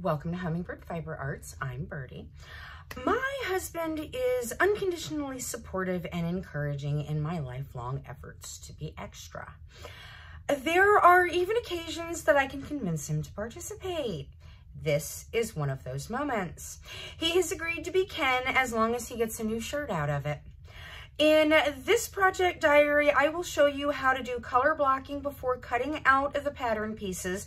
Welcome to Hummingbird Fiber Arts. I'm Birdie. My husband is unconditionally supportive and encouraging in my lifelong efforts to be extra. There are even occasions that I can convince him to participate. This is one of those moments. He has agreed to be Ken as long as he gets a new shirt out of it. In this project diary, I will show you how to do color blocking before cutting out the pattern pieces.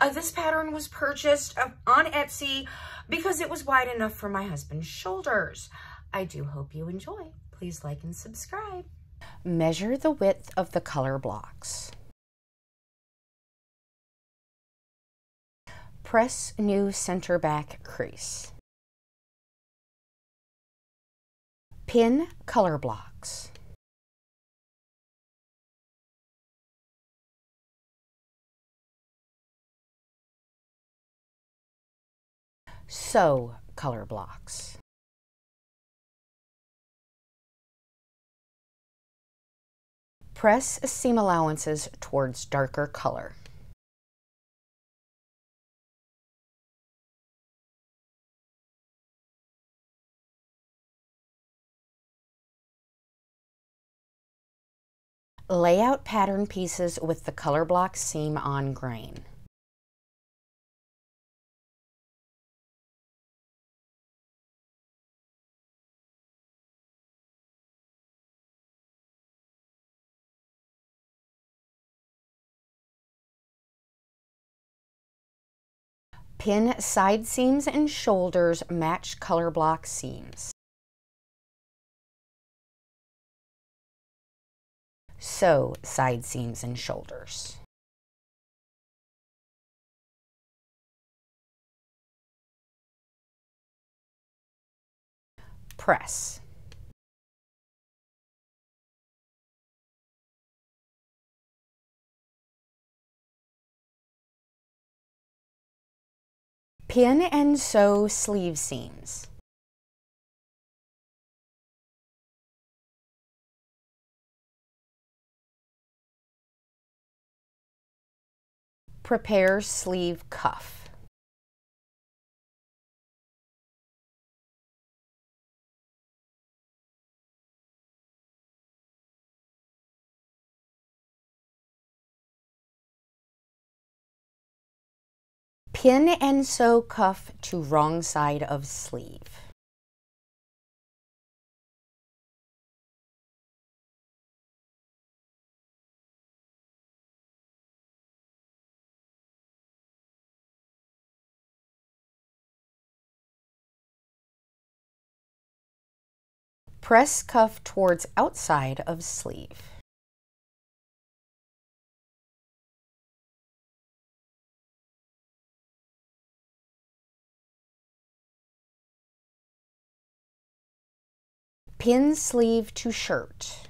Uh, this pattern was purchased uh, on Etsy because it was wide enough for my husband's shoulders. I do hope you enjoy. Please like and subscribe. Measure the width of the color blocks. Press new center back crease. Pin color blocks. Sew color blocks. Press seam allowances towards darker color. Lay out pattern pieces with the color block seam on grain. Pin side seams and shoulders match color block seams. Sew side seams and shoulders. Press. Pin and sew sleeve seams. Prepare sleeve cuff. Pin and sew cuff to wrong side of sleeve. Press cuff towards outside of sleeve. Pin sleeve to shirt.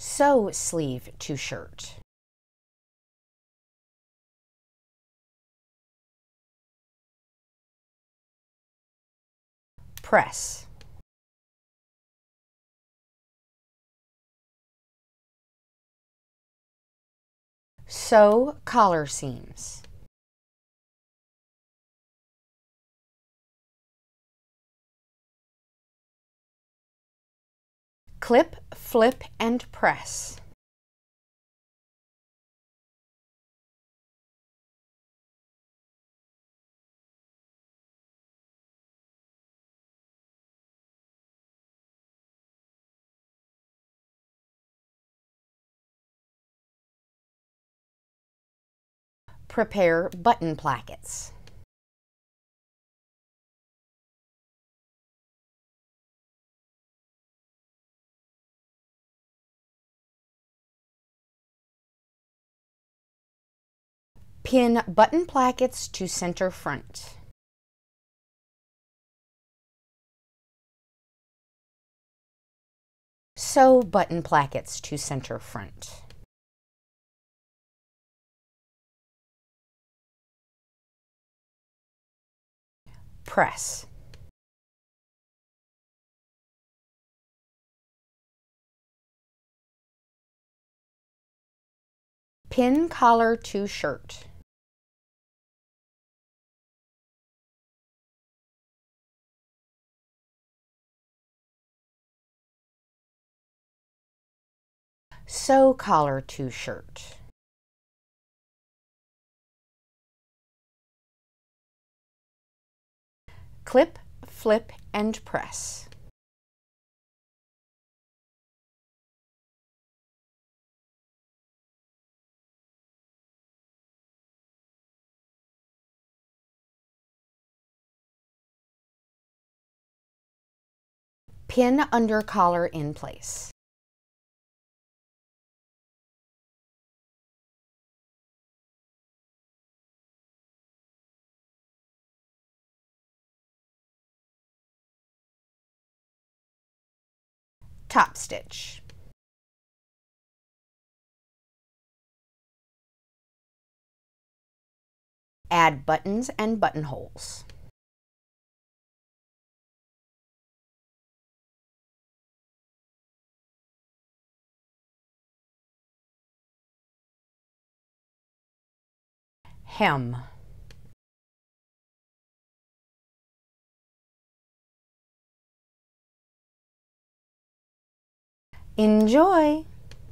Sew sleeve to shirt. Press. Sew collar seams. Clip, flip, and press. Prepare button plackets. Pin button plackets to center front. Sew button plackets to center front. Press. Pin collar to shirt. Sew collar to shirt. Clip, flip, and press. Pin under collar in place. Top stitch. Add buttons and buttonholes. Hem. Enjoy!